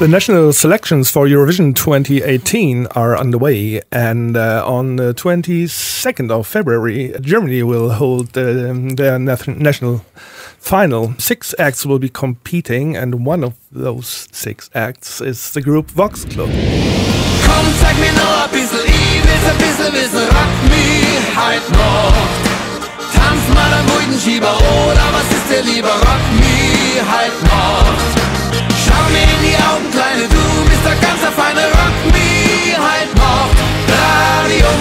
The national selections for Eurovision 2018 are underway, and uh, on the 22nd of February, Germany will hold uh, their national final. Six acts will be competing, and one of those six acts is the group Voxxclub. Tanz mal am oder was ist dir lieber, rock. Augen, Kleine, du bist der ganze feine Rock me halt noch. Radium,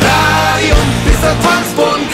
Radium, bis der Tanzboden.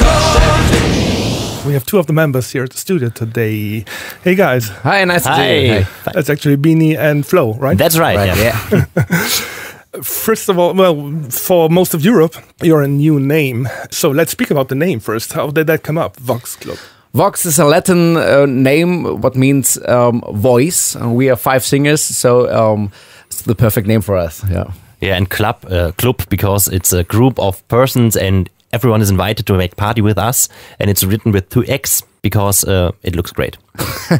We have two of the members here at the studio today. Hey guys. Hi, nice to see you. That's actually Beanie and Flo, right? That's right. Right, yeah. yeah. First of all, well, for most of Europe, you're a new name. So let's speak about the name first. How did that come up, Voxxclub? Vox is a Latin uh, name, what means um, voice. We are five singers, so um, it's the perfect name for us. Yeah. Yeah, and club, uh, club because it's a group of persons and everyone is invited to make party with us. And it's written with two X because uh, it looks great.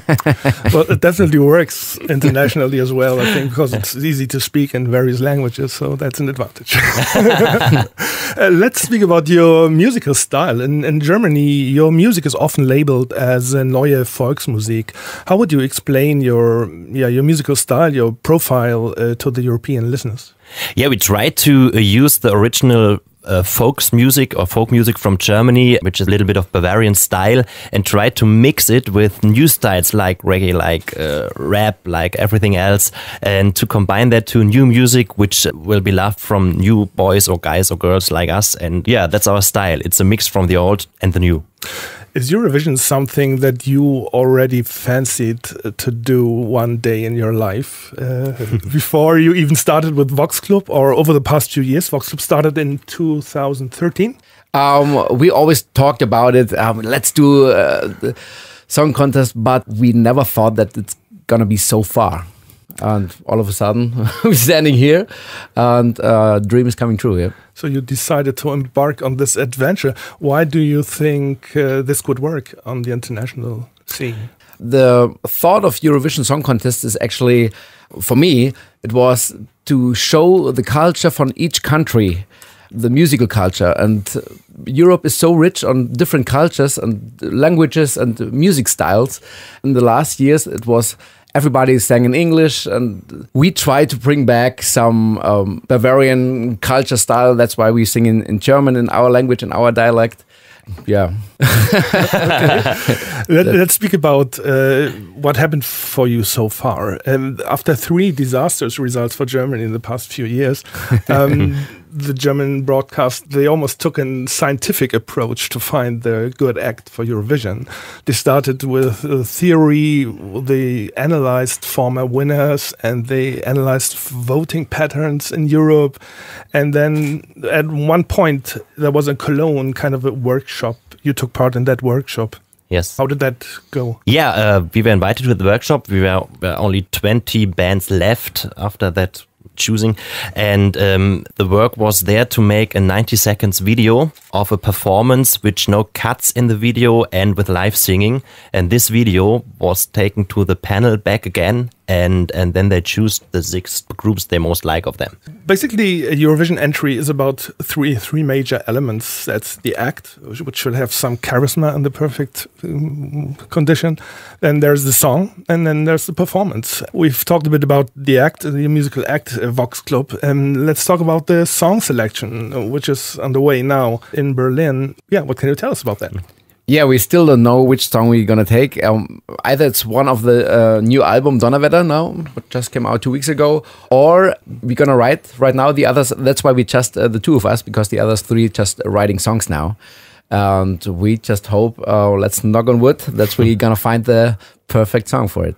well, it definitely works internationally as well, I think, because it's easy to speak in various languages, so that's an advantage. uh, let's speak about your musical style. In, in Germany, your music is often labeled as a neue Volksmusik. How would you explain your yeah your musical style, your profile uh, to the European listeners? Yeah, we try to uh, use the original uh, folks music or folk music from Germany, which is a little bit of Bavarian style, and try to mix it with new styles like reggae, like uh, rap, like everything else, and to combine that to new music, which will be loved from new boys or guys or girls like us. And yeah, that's our style. It's a mix from the old and the new. Is Eurovision something that you already fancied to do one day in your life uh, before you even started with Voxxclub or over the past few years? Voxxclub started in 2013. Um, we always talked about it. Um, let's do uh, song contest, but we never thought that it's gonna be so far. And all of a sudden, we're standing here, and uh, dream is coming true. Yeah. So you decided to embark on this adventure. Why do you think uh, this could work on the international scene? The thought of Eurovision Song Contest is actually, for me, it was to show the culture from each country, the musical culture. And Europe is so rich on different cultures and languages and music styles. In the last years, it was everybody sang in English, and we try to bring back some um, Bavarian culture style. That's why we sing in, in German, in our language, in our dialect. Yeah. Let, us speak about uh, what happened for you so far. Um, after three disastrous results for Germany in the past few years, um, the German broadcast they almost took a scientific approach to find the good act for Eurovision. They started with a theory, they analyzed former winners, and they analyzed voting patterns in Europe. And then at one point there was a Cologne kind of a workshop. You took part in that workshop. Yes. How did that go? Yeah, uh, we were invited to the workshop. We were, were only 20 bands left after that choosing. And um, the work was there to make a 90 seconds video of a performance with no cuts in the video and with live singing. And this video was taken to the panel back again. And, and then they choose the six groups they most like of them. Basically, Eurovision entry is about three three major elements. That's the act, which should have some charisma in the perfect um, condition. Then there's the song, and then there's the performance. We've talked a bit about the act, the musical act, uh, Voxxclub. Um, let's talk about the song selection, which is underway now in Berlin. Yeah, what can you tell us about that? Yeah, we still don't know which song we're gonna take. Um, either it's one of the uh, new album Donnerwetter now, which just came out two weeks ago, or we're gonna write right now. The others, that's why we just uh, the two of us because the others three just writing songs now, and we just hope. Uh, let's knock on wood. That's we're gonna find the perfect song for it.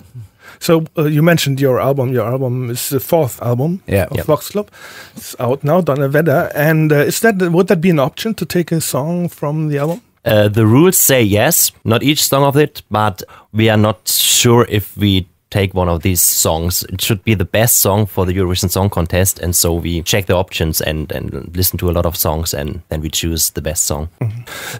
So uh, you mentioned your album. Your album is the fourth album yeah. of Yep. Voxxclub. It's out now, Donnerwetter. And uh, is that would that be an option to take a song from the album? Uh, the rules say yes, not each song of it, but we are not sure if we take one of these songs. It should be the best song for the Eurovision Song Contest, and so we check the options and and listen to a lot of songs, and then we choose the best song.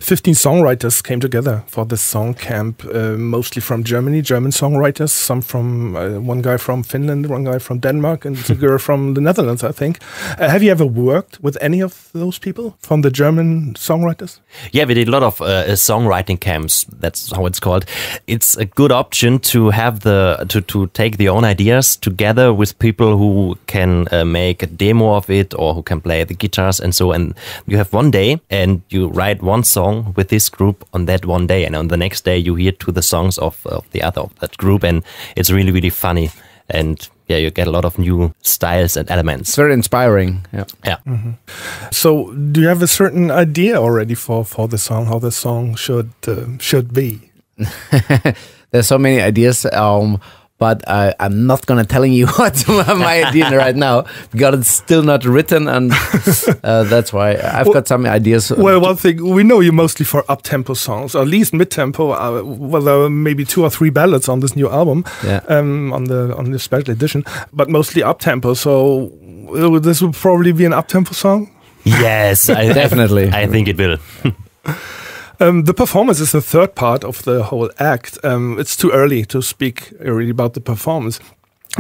15 songwriters came together for this song camp, uh, mostly from Germany, German songwriters, some from uh, one guy from Finland, one guy from Denmark, and a girl from the Netherlands, I think. Uh, have you ever worked with any of those people from the German songwriters? Yeah, we did a lot of uh, songwriting camps. That's how it's called. It's a good option to have the to to take the own ideas together with people who can uh, make a demo of it or who can play the guitars and so. And you have one day and you write one song with this group on that one day, and on the next day you hear to the songs of, of the other of that group, and it's really really funny. And yeah, you get a lot of new styles and elements. It's very inspiring. Yeah. Yeah. So, do you have a certain idea already for, for the song, how the song should uh, should be? There's so many ideas. Um, but I, I'm not gonna telling you what my idea right now because it's still not written, and uh, that's why I've got some ideas. Well, one thing we know you mostly for up tempo songs, or at least mid tempo. Uh, well, there are maybe two or three ballads on this new album, Yeah. um, on the on the special edition, but mostly up tempo. So uh, this would probably be an up tempo song. Yes, I, Definitely. I, I think it will. Um, the performance is the third part of the whole act. Um, it's too early to speak really about the performance.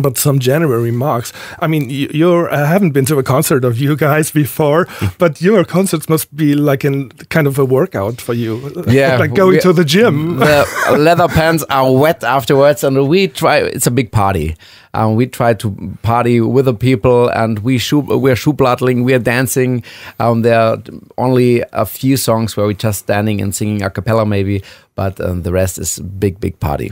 But some general remarks. I mean, you're. I haven't been to a concert of you guys before, but your concerts must be like a kind of a workout for you. Yeah, like going we- to the gym. the leather pants are wet afterwards, and we try. It's a big party. Um, we try to party with the people, and we shoe, we're schuhplattling, we're dancing. Um, there are only a few songs where we're just standing and singing a cappella, maybe, but um, the rest is big, big party.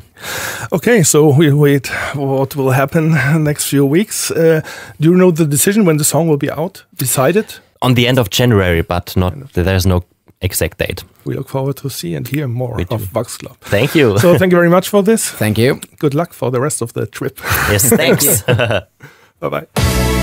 Okay, so we wait what will happen next few weeks. Uh, do you know the decision when the song will be out? Decided? on the end of January, but not there's no exact date. We look forward to see and hear more of do. Voxxclub. Thank you. So thank you very much for this. Thank you. Good luck for the rest of the trip. yes, thanks. bye bye.